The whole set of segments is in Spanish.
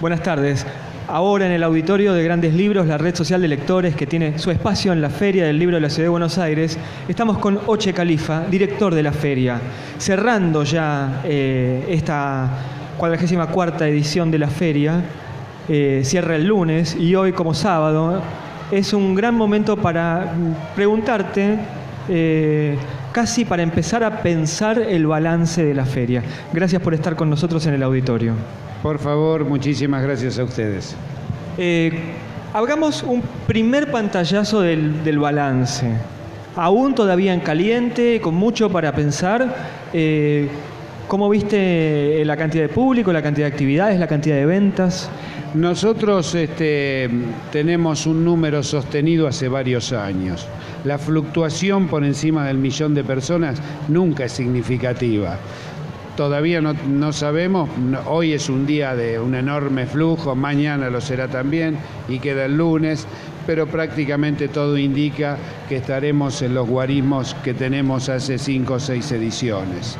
Buenas tardes. Ahora en el auditorio de Grandes Libros, la red social de lectores que tiene su espacio en la Feria del Libro de la Ciudad de Buenos Aires, estamos con Oche Califa, director de la feria, cerrando ya eh, esta 44 edición de la feria. Eh, cierra el lunes y hoy como sábado es un gran momento para preguntarte, eh, casi para empezar a pensar el balance de la feria. Gracias por estar con nosotros en el auditorio. Por favor, muchísimas gracias a ustedes. Eh, hagamos un primer pantallazo del, balance. Aún todavía en caliente, con mucho para pensar. Eh, ¿Cómo viste la cantidad de público, la cantidad de actividades, la cantidad de ventas? Nosotros este, tenemos un número sostenido hace varios años. La fluctuación por encima del millón de personas nunca es significativa. Todavía no, sabemos, hoy es un día de un enorme flujo, mañana lo será también y queda el lunes, pero prácticamente todo indica que estaremos en los guarismos que tenemos hace cinco o seis ediciones.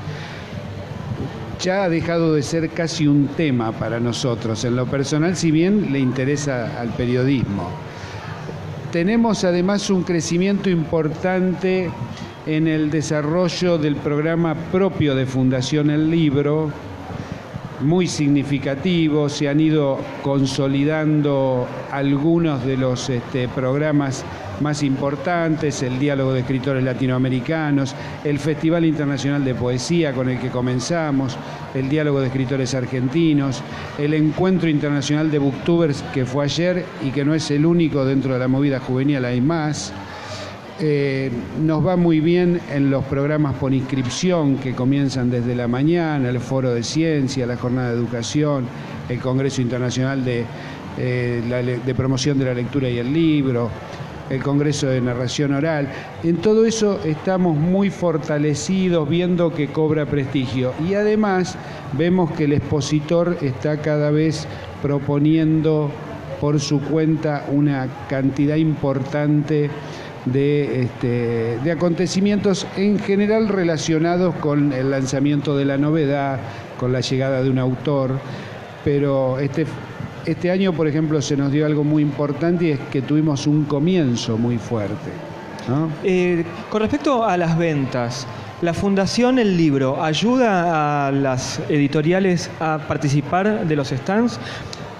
Ya ha dejado de ser casi un tema para nosotros en lo personal, si bien le interesa al periodismo. Tenemos además un crecimiento importante en el desarrollo del programa propio de Fundación El Libro, muy significativo, se han ido consolidando algunos de los este, programas más importantes, el Diálogo de Escritores Latinoamericanos, el Festival Internacional de Poesía con el que comenzamos, el Diálogo de Escritores Argentinos, el Encuentro Internacional de Booktubers que fue ayer y que no es el único dentro de la movida juvenil, hay más eh, nos va muy bien en los programas por inscripción que comienzan desde la mañana, el Foro de Ciencia, la Jornada de Educación, el Congreso Internacional eh, de Promoción de la Lectura y el Libro, el Congreso de Narración Oral. En todo eso estamos muy fortalecidos viendo que cobra prestigio y además vemos que el expositor está cada vez proponiendo por su cuenta una cantidad importante este, de, acontecimientos en general relacionados con el lanzamiento de la novedad, con la llegada de un autor, pero este, este año, por ejemplo, se nos dio algo muy importante y es que tuvimos un comienzo muy fuerte. Eh, con respecto a las ventas, ¿la Fundación El Libro ayuda a las editoriales a participar de los stands,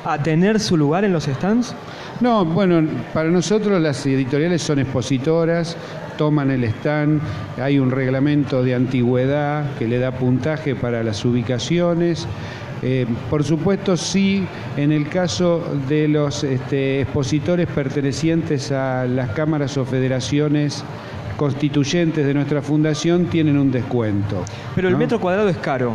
a tener su lugar en los stands? No, bueno, para nosotros las editoriales son expositoras, toman el stand, hay un reglamento de antigüedad que le da puntaje para las ubicaciones. Eh, por supuesto, sí, en el caso de los este, expositores pertenecientes a las cámaras o federaciones constituyentes de nuestra fundación, tienen un descuento. Pero el metro cuadrado es caro.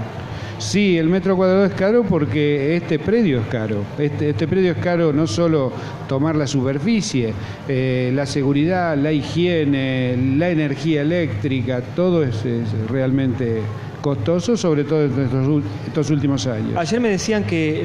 Sí, el metro cuadrado es caro porque este predio es caro. Este, este predio es caro no solo tomar la superficie, eh, la seguridad, la higiene, la energía eléctrica, todo es realmente costoso, sobre todo en estos, últimos años. Ayer me decían que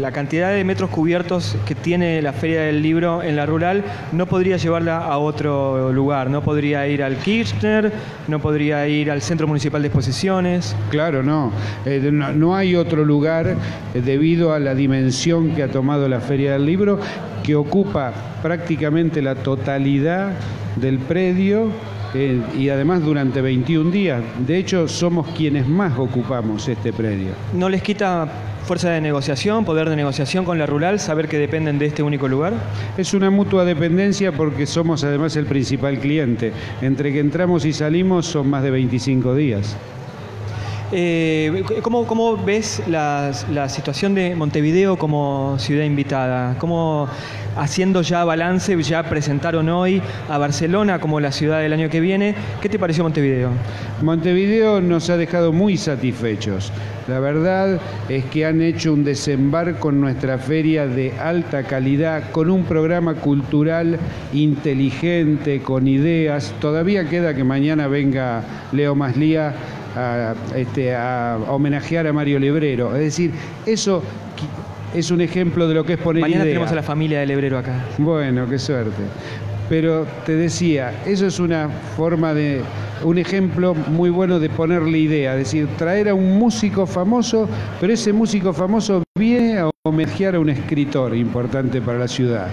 la cantidad de metros cubiertos que tiene la Feria del Libro en la rural no podría llevarla a otro lugar, no podría ir al Kirchner, no podría ir al Centro Municipal de Exposiciones. Claro, no, eh, no, hay otro lugar eh, debido a la dimensión que ha tomado la Feria del Libro, que ocupa prácticamente la totalidad del predio eh, y además durante 21 días. De hecho, somos quienes más ocupamos este predio. ¿No les quita fuerza de negociación, poder de negociación con la rural, saber que dependen de este único lugar? Es una mutua dependencia porque somos además el principal cliente. Entre que entramos y salimos son más de 25 días. Eh, ¿cómo, ves la, situación de Montevideo como ciudad invitada? ¿Cómo, haciendo ya balance, ya presentaron hoy a Barcelona como la ciudad del año que viene? ¿Qué te pareció Montevideo? Montevideo nos ha dejado muy satisfechos. La verdad es que han hecho un desembarco en nuestra feria de alta calidad, con un programa cultural inteligente, con ideas. Todavía queda que mañana venga Leo Maslía a, este, a homenajear a Mario Lebrero. Es decir, eso es un ejemplo de lo que es poner Mañana tenemos a la familia de Lebrero acá. Bueno, qué suerte. Pero te decía, eso es una forma de, un ejemplo muy bueno de ponerle idea, es decir, traer a un músico famoso, pero ese músico famoso viene a homenajear a un escritor importante para la ciudad.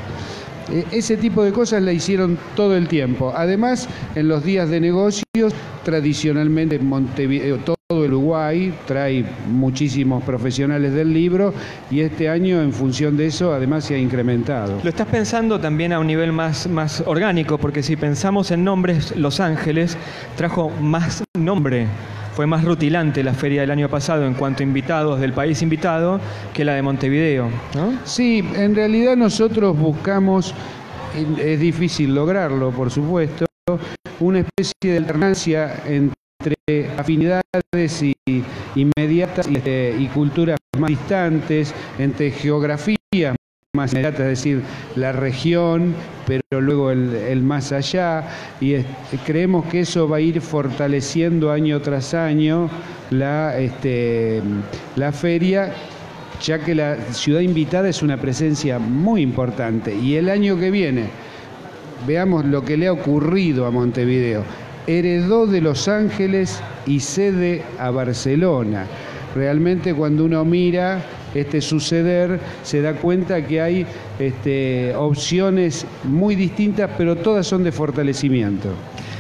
E, ese tipo de cosas la hicieron todo el tiempo. Además, en los días de negocios, tradicionalmente Montevideo, todo el Uruguay trae muchísimos profesionales del libro y este año en función de eso además se ha incrementado. Lo estás pensando también a un nivel más, más orgánico, porque si pensamos en nombres, Los Ángeles trajo más nombre fue más rutilante la feria del año pasado en cuanto a invitados del país invitado que la de Montevideo. Sí, en realidad nosotros buscamos, es difícil lograrlo, por supuesto, una especie de alternancia entre afinidades y, inmediatas y, eh, y culturas más distantes, entre geografías más es decir, la región, pero luego el, más allá, y creemos que eso va a ir fortaleciendo año tras año la, este, la feria, ya que la ciudad invitada es una presencia muy importante. Y el año que viene, veamos lo que le ha ocurrido a Montevideo. Heredó de Los Ángeles y cede a Barcelona. Realmente cuando uno mira este suceder, se da cuenta que hay este, opciones muy distintas, pero todas son de fortalecimiento.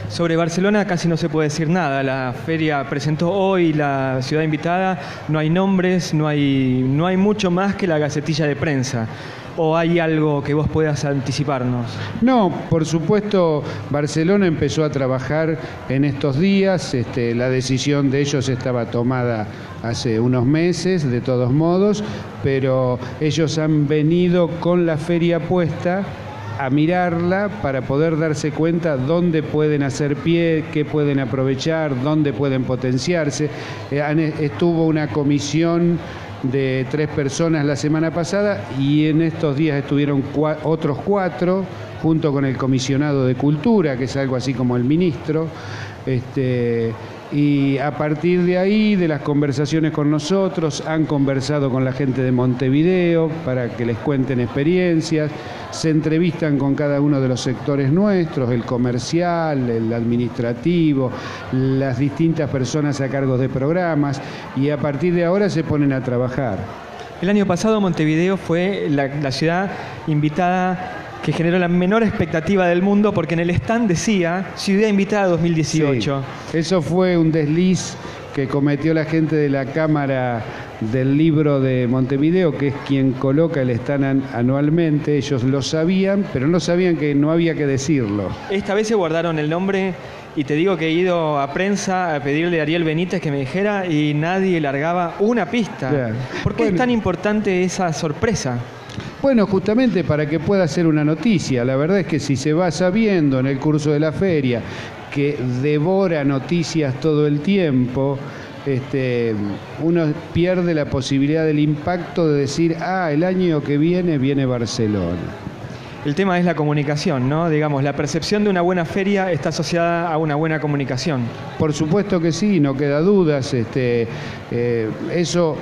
Sobre Barcelona casi no se puede decir nada. La feria presentó hoy la ciudad invitada, no hay nombres, no hay, no hay mucho más que la gacetilla de prensa. ¿O hay algo que vos puedas anticiparnos? No, por supuesto, Barcelona empezó a trabajar en estos días, este, la decisión de ellos estaba tomada hace unos meses, de todos modos, pero ellos han venido con la feria puesta a mirarla para poder darse cuenta dónde pueden hacer pie, qué pueden aprovechar, dónde pueden potenciarse. Eh, estuvo una comisión de tres personas la semana pasada y en estos días estuvieron otros cuatro junto con el comisionado de cultura, que es algo así como el ministro. Este, y a partir de ahí, de las conversaciones con nosotros, han conversado con la gente de Montevideo para que les cuenten experiencias, se entrevistan con cada uno de los sectores nuestros, el comercial, el administrativo, las distintas personas a cargo de programas, y a partir de ahora se ponen a trabajar. El año pasado Montevideo fue la, ciudad invitada que generó la menor expectativa del mundo porque en el stand decía Ciudad Invitada 2018. eso fue un desliz que cometió la gente de la Cámara del Libro de Montevideo, que es quien coloca el stand anualmente. Ellos lo sabían, pero no sabían que no había que decirlo. Esta vez se guardaron el nombre y te digo que he ido a prensa a pedirle a Ariel Benítez que me dijera y nadie largaba una pista. ¿Por qué es tan importante esa sorpresa? Bueno, justamente para que pueda ser una noticia. La verdad es que si se va sabiendo en el curso de la feria que devora noticias todo el tiempo, este, uno pierde la posibilidad del impacto de decir, ah, el año que viene viene Barcelona. El tema es la comunicación, ¿no? Digamos, la percepción de una buena feria está asociada a una buena comunicación. Por supuesto que sí, no queda dudas. Este, eh, eso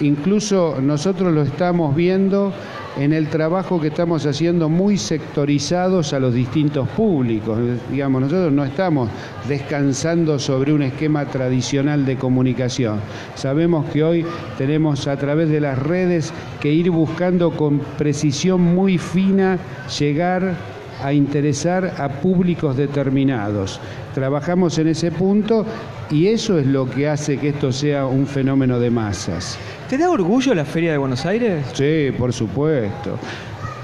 incluso nosotros lo estamos viendo en el trabajo que estamos haciendo muy sectorizados a los distintos públicos. Digamos, nosotros no estamos descansando sobre un esquema tradicional de comunicación. Sabemos que hoy tenemos a través de las redes que ir buscando con precisión muy fina llegar a interesar a públicos determinados. Trabajamos en ese punto y eso es lo que hace que esto sea un fenómeno de masas. ¿Te da orgullo la Feria de Buenos Aires? Sí, por supuesto.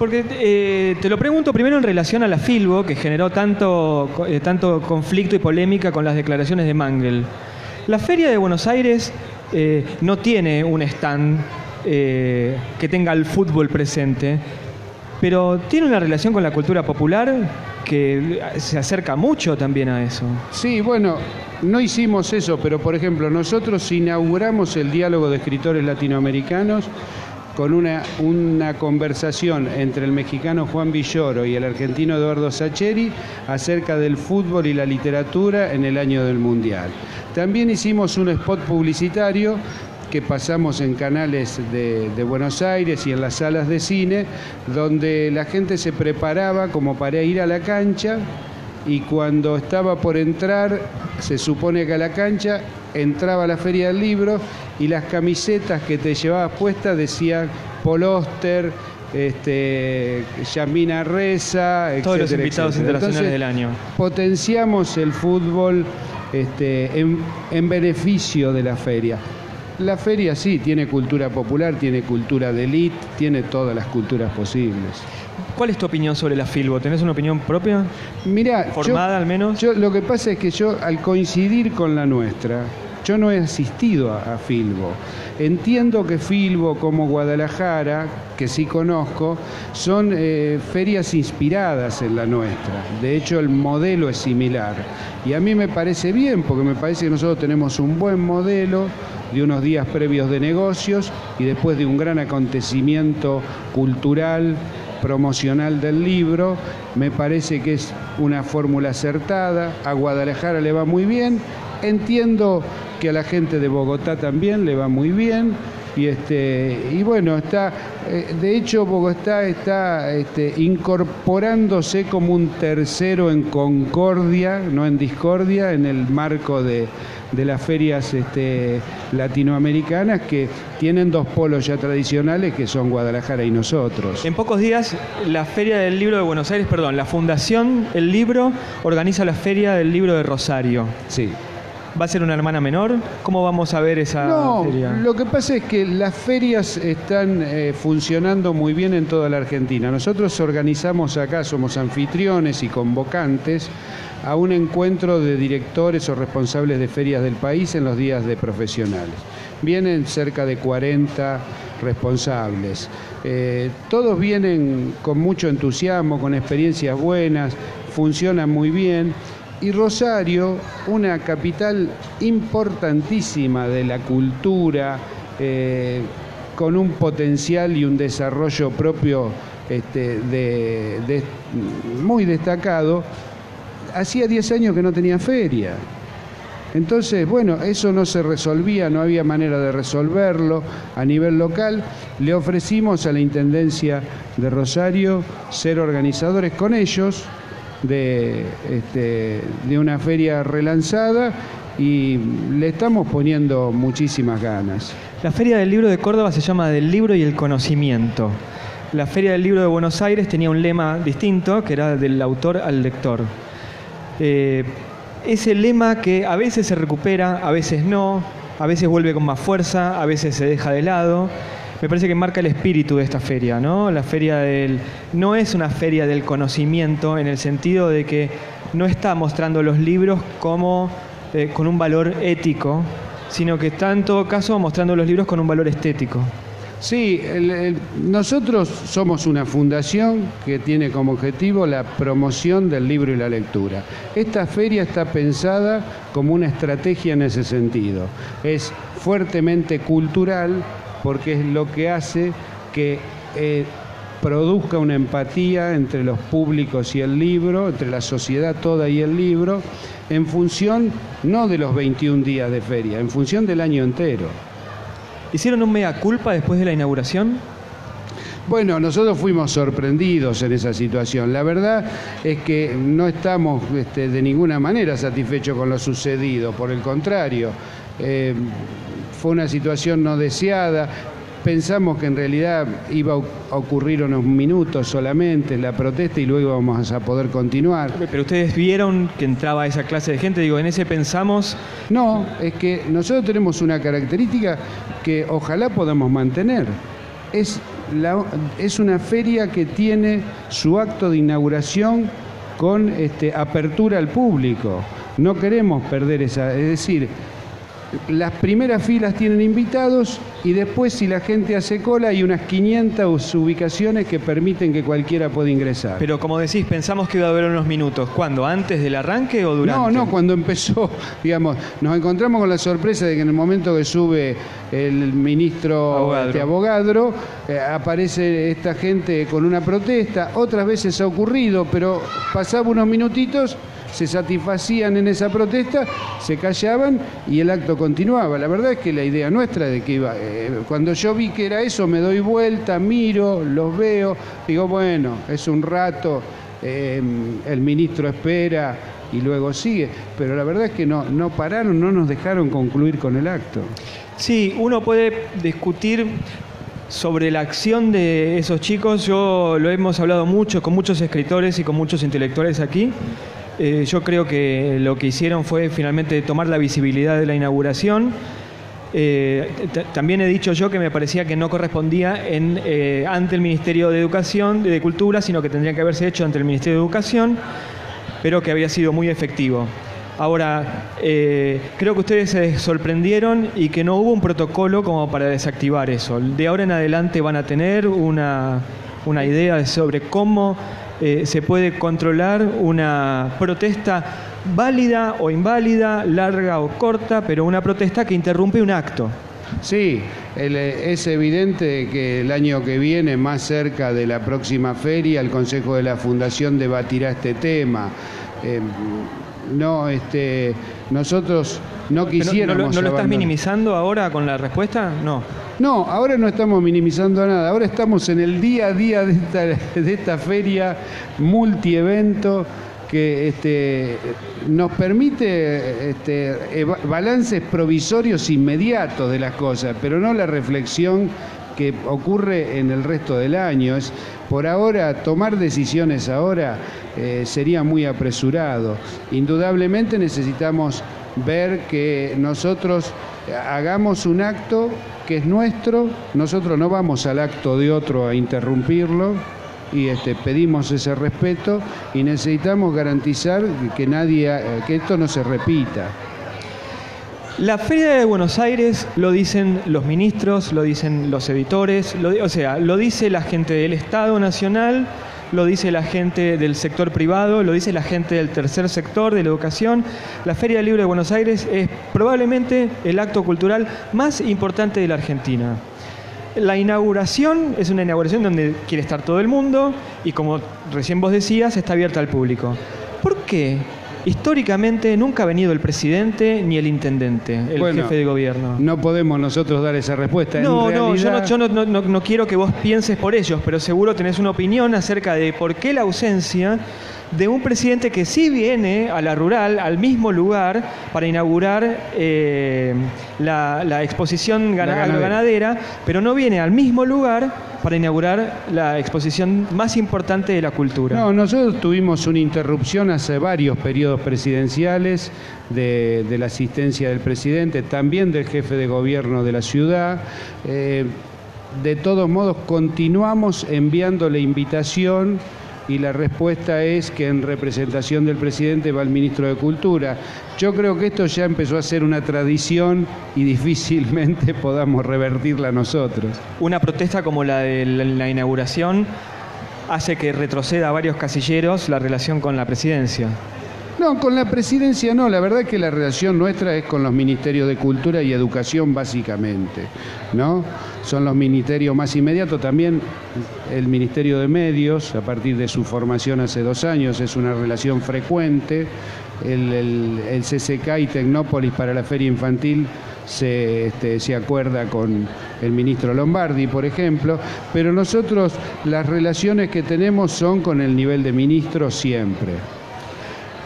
Porque eh, te lo pregunto primero en relación a la Filbo, que generó tanto, eh, tanto conflicto y polémica con las declaraciones de Mangel. La Feria de Buenos Aires eh, no tiene un stand que tenga el fútbol presente, pero tiene una relación con la cultura popular que se acerca mucho también a eso. Sí, bueno, no hicimos eso, pero por ejemplo, nosotros inauguramos el diálogo de escritores latinoamericanos con una, una conversación entre el mexicano Juan Villoro y el argentino Eduardo Sacheri acerca del fútbol y la literatura en el año del Mundial. También hicimos un spot publicitario que pasamos en canales de, Buenos Aires y en las salas de cine, donde la gente se preparaba como para ir a la cancha y cuando estaba por entrar, se supone que a la cancha, entraba a la feria del libro y las camisetas que te llevabas puestas decían Poloster, este, Yamina Reza, Todos los etcétera, invitados etcétera. internacionales Entonces, del año. Potenciamos el fútbol este, en, en beneficio de la feria. La feria sí, tiene cultura popular, tiene cultura de elite, tiene todas las culturas posibles. ¿Cuál es tu opinión sobre la Filbo? ¿Tenés una opinión propia? Mirá, yo- ¿Formada al menos? Yo, lo que pasa es que yo, al coincidir con la nuestra, yo no he asistido a, a Filbo. Entiendo que Filbo, como Guadalajara, que sí conozco, son eh, ferias inspiradas en la nuestra. De hecho, el modelo es similar. Y a mí me parece bien, porque me parece que nosotros tenemos un buen modelo de unos días previos de negocios y después de un gran acontecimiento cultural promocional del libro, me parece que es una fórmula acertada, a Guadalajara le va muy bien, entiendo que a la gente de Bogotá también le va muy bien, y este y bueno está eh, de hecho Bogotá está este, incorporándose como un tercero en concordia no en discordia en el marco de, de las ferias este, latinoamericanas que tienen dos polos ya tradicionales que son Guadalajara y nosotros En pocos días, la Feria del Libro de Buenos Aires, perdón, la Fundación El Libro organiza la Feria del Libro de Rosario. sí ¿Va a ser una hermana menor? ¿Cómo vamos a ver esa No, feria? lo que pasa es que las ferias están eh, funcionando muy bien en toda la Argentina. Nosotros organizamos acá, somos anfitriones y convocantes a un encuentro de directores o responsables de ferias del país en los días de profesionales. Vienen cerca de 40 responsables. Eh, todos vienen con mucho entusiasmo, con experiencias buenas, funcionan muy bien. Y Rosario, una capital importantísima de la cultura, eh, con un potencial y un desarrollo propio este, muy destacado, hacía 10 años que no tenía feria. Entonces, bueno, eso no se resolvía, no había manera de resolverlo a nivel local. Le ofrecimos a la Intendencia de Rosario ser organizadores con ellos de, este, de una feria relanzada y le estamos poniendo muchísimas ganas. La Feria del Libro de Córdoba se llama Del Libro y el Conocimiento. La Feria del Libro de Buenos Aires tenía un lema distinto, que era del autor al lector. Eh, ese lema que a veces se recupera, a veces no, a veces vuelve con más fuerza, a veces se deja de lado. Me parece que marca el espíritu de esta feria, ¿no? La feria del. no es una feria del conocimiento en el sentido de que no está mostrando los libros como eh, con un valor ético, sino que está en todo caso mostrando los libros con un valor estético. Sí, nosotros somos una fundación que tiene como objetivo la promoción del libro y la lectura. Esta feria está pensada como una estrategia en ese sentido. Es fuertemente cultural porque es lo que hace que eh, produzca una empatía entre los públicos y el libro, entre la sociedad toda y el libro, en función no de los 21 días de feria, en función del año entero. ¿Hicieron un mea culpa después de la inauguración? Bueno, nosotros fuimos sorprendidos en esa situación. La verdad es que no estamos este, de ninguna manera satisfechos con lo sucedido, por el contrario, eh, fue una situación no deseada. Pensamos que en realidad iba a ocurrir unos minutos solamente la protesta y luego vamos a poder continuar. Pero ustedes vieron que entraba esa clase de gente, digo, en ese pensamos, No, es que nosotros tenemos una característica que ojalá podamos mantener. Es, la- es una feria que tiene su acto de inauguración con este, apertura al público. No queremos perder esa, es decir, las primeras filas tienen invitados y después si la gente hace cola hay unas 500 ubicaciones que permiten que cualquiera pueda ingresar. pero como decís, pensamos que iba a haber unos minutos. ¿Cuándo? ¿Antes del arranque o durante? No, no, cuando empezó, digamos, nos encontramos con la sorpresa de que en el momento que sube el ministro Abogadro. este, Abogadro, eh, aparece esta gente con una protesta. Otras veces ha ocurrido, pero pasaba unos minutitos, se satisfacían en esa protesta, se callaban y el acto continuaba. La verdad es que la idea nuestra de que iba, eh, cuando yo vi que era eso, me doy vuelta, miro, los veo, digo, bueno, es un rato eh, el ministro espera y luego sigue, pero la verdad es que no, no pararon, no nos dejaron concluir con el acto. Sí, uno puede discutir sobre la acción de esos chicos, yo lo hemos hablado mucho con muchos escritores y con muchos intelectuales aquí. Eh, yo creo que lo que hicieron fue finalmente tomar la visibilidad de la inauguración. Eh, también he dicho yo que me parecía que no correspondía eh, ante el Ministerio de Educación, de Cultura, sino que tendría que haberse hecho ante el Ministerio de Educación, pero que había sido muy efectivo. Ahora, creo que ustedes se sorprendieron y que no hubo un protocolo como para desactivar eso. De ahora en adelante van a tener una, idea sobre cómo eh, se puede controlar una protesta válida o inválida, larga o corta, pero una protesta que interrumpe un acto. Sí, es evidente que el año que viene, más cerca de la próxima feria, el Consejo de la Fundación debatirá este tema. Em, no, este, nosotros no quisiéramos. ¿No, lo, estás minimizando ahora con la respuesta? No. No, ahora no estamos minimizando nada. Ahora estamos en el día a día de esta, de esta feria multievento que este, nos permite este, balances provisorios inmediatos de las cosas, pero no la reflexión que ocurre en el resto del año. Es, por ahora, tomar decisiones ahora eh, sería muy apresurado. Indudablemente necesitamos ver que nosotros hagamos un acto que es nuestro, nosotros no vamos al acto de otro a interrumpirlo y este, pedimos ese respeto y necesitamos garantizar que nadie, que esto no se repita. La Feria de Buenos Aires lo dicen los ministros, lo dicen los editores, o sea, lo dice la gente del Estado Nacional, lo dice la gente del sector privado, lo dice la gente del tercer sector, de la educación. La Feria del Libro de Buenos Aires es probablemente el acto cultural más importante de la Argentina. La inauguración es una inauguración donde quiere estar todo el mundo y como recién vos decías, está abierta al público. ¿Por qué Históricamente nunca ha venido el presidente ni el intendente, el jefe de gobierno. No podemos nosotros dar esa respuesta. No, no, yo, no, no, quiero que vos pienses por ellos, pero seguro tenés una opinión acerca de por qué la ausencia de un presidente que sí viene a la rural, al mismo lugar, para inaugurar eh, la, exposición ganadera, pero no viene al mismo lugar para inaugurar la exposición más importante de la cultura. No, nosotros tuvimos una interrupción hace varios periodos presidenciales de, la asistencia del presidente, también del jefe de gobierno de la ciudad. Eh, de todos modos, continuamos enviando la invitación y la respuesta es que en representación del presidente va el ministro de Cultura. Yo creo que esto ya empezó a ser una tradición y difícilmente podamos revertirla nosotros. Una protesta como la de la inauguración hace que retroceda a varios casilleros la relación con la presidencia. No, con la presidencia no, la verdad es que la relación nuestra es con los ministerios de Cultura y Educación básicamente, ¿no? Son los ministerios más inmediatos, también el Ministerio de Medios, a partir de su formación hace dos años, es una relación frecuente, el, CCK y Tecnópolis para la Feria Infantil se, este, se, acuerda con el ministro Lombardi, por ejemplo, pero nosotros las relaciones que tenemos son con el nivel de ministro siempre.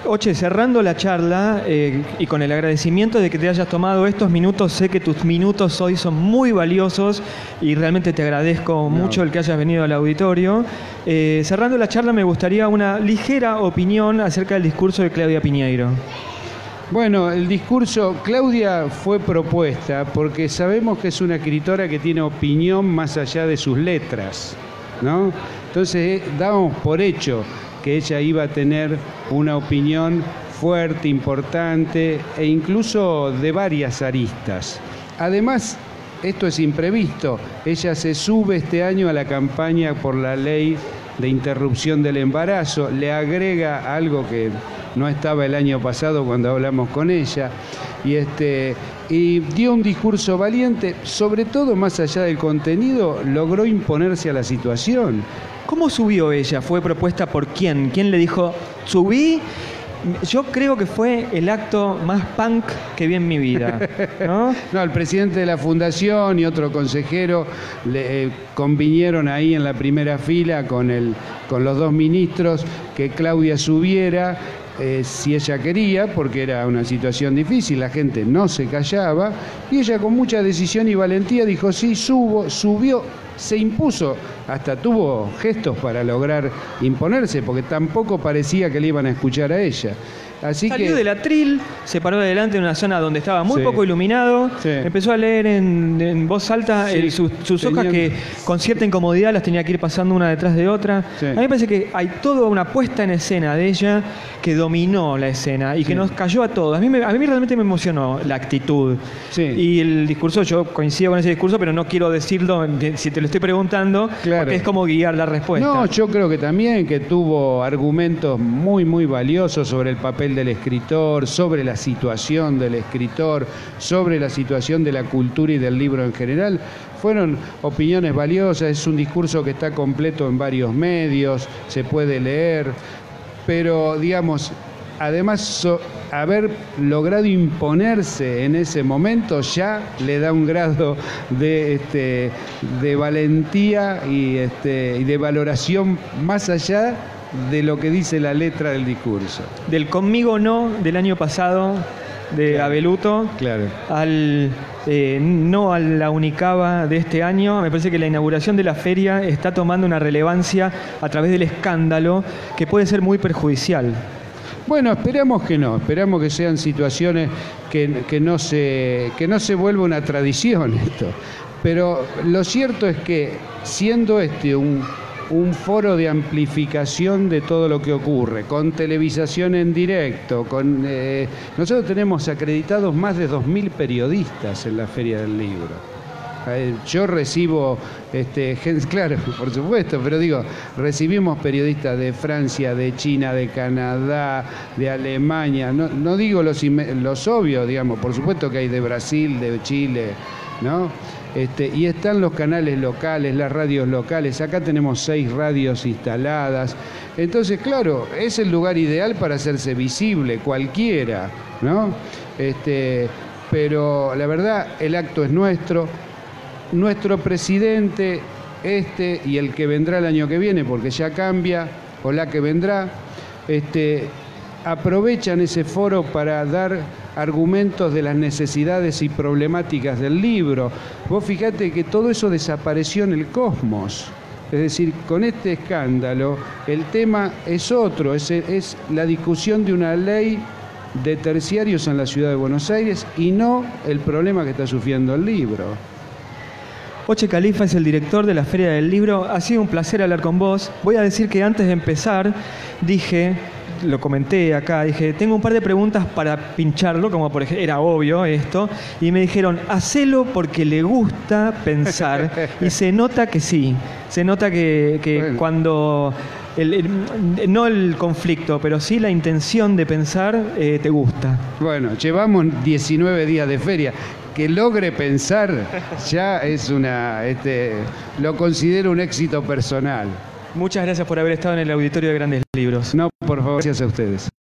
Oche, cerrando la charla eh, y con el agradecimiento de que te hayas tomado estos minutos, sé que tus minutos hoy son muy valiosos y realmente te agradezco mucho el que hayas venido al auditorio. Eh, cerrando la charla me gustaría una ligera opinión acerca del discurso de Claudia Piñeiro. Bueno, el discurso, Claudia fue propuesta porque sabemos que es una escritora que tiene opinión más allá de sus letras, ¿no? Entonces, eh, damos por hecho que ella iba a tener una opinión fuerte, importante e incluso de varias aristas. Además, esto es imprevisto, ella se sube este año a la campaña por la ley de interrupción del embarazo, le agrega algo que no estaba el año pasado cuando hablamos con ella, y, este, y dio un discurso valiente, sobre todo más allá del contenido, logró imponerse a la situación. ¿Cómo subió ella? ¿Fue propuesta por quién? ¿Quién le dijo, subí? Yo creo que fue el acto más punk que vi en mi vida. ¿no? no, el presidente de la fundación y otro consejero le, eh, convinieron ahí en la primera fila con el, con los dos ministros que Claudia subiera eh, si ella quería, porque era una situación difícil, la gente no se callaba, y ella con mucha decisión y valentía dijo, sí, subo, subió, se impuso, hasta tuvo gestos para lograr imponerse, porque tampoco parecía que le iban a escuchar a ella. Salió del atril, se paró adelante en una zona donde estaba muy poco iluminado, empezó a leer en, voz alta sus, hojas que con cierta incomodidad las tenía que ir pasando una detrás de otra. A mí me parece que hay toda una puesta en escena de ella que dominó la escena y que nos cayó a todos. A mí, a mí realmente me emocionó la actitud. Y el discurso, yo coincido con ese discurso, pero no quiero decirlo si te lo estoy preguntando, porque es como guiar la respuesta. No, yo creo que también que tuvo argumentos muy, muy valiosos sobre el papel del escritor, sobre la situación del escritor, sobre la situación de la cultura y del libro en general. Fueron opiniones valiosas, es un discurso que está completo en varios medios, se puede leer, pero digamos, además haber logrado imponerse en ese momento ya le da un grado de, este, de valentía este, y de valoración más allá de lo que dice la letra del discurso. Del conmigo no del año pasado de Abeluto claro. al eh, no a la Unicaba de este año. Me parece que la inauguración de la feria está tomando una relevancia a través del escándalo que puede ser muy perjudicial. Bueno, esperamos que no, esperamos que sean situaciones que, que, no, se, que no se vuelva una tradición esto. Pero lo cierto es que siendo este un, un foro de amplificación de todo lo que ocurre, con televisación en directo, con eh, nosotros tenemos acreditados más de 2.000 periodistas en la Feria del Libro. Eh, yo recibo, este, claro, por supuesto, pero digo, recibimos periodistas de Francia, de China, de Canadá, de Alemania, no, no digo los, los obvios, digamos, por supuesto que hay de Brasil, de Chile, ¿no? Este, y están los canales locales, las radios locales. Acá tenemos seis radios instaladas. Entonces, claro, es el lugar ideal para hacerse visible, cualquiera, ¿no? Este, pero la verdad, el acto es nuestro. Nuestro presidente, este y el que vendrá el año que viene, porque ya cambia, o la que vendrá, este, aprovechan ese foro para dar argumentos de las necesidades y problemáticas del libro. Vos fíjate que todo eso desapareció en el cosmos. Es decir, con este escándalo el tema es otro, es la discusión de una ley de terciarios en la ciudad de Buenos Aires y no el problema que está sufriendo el libro. Oche Califa es el director de la Feria del Libro. Ha sido un placer hablar con vos. Voy a decir que antes de empezar dije lo comenté acá, dije, tengo un par de preguntas para pincharlo, como por ejemplo, era obvio esto, y me dijeron, hacelo porque le gusta pensar, y se nota que sí, se nota que, cuando, no el conflicto, pero sí la intención de pensar, eh, te gusta. Bueno, llevamos 19 días de feria, que logre pensar ya es una, este, lo considero un éxito personal. Muchas gracias por haber estado en el auditorio de Grandes Libros. No, por favor, gracias a ustedes.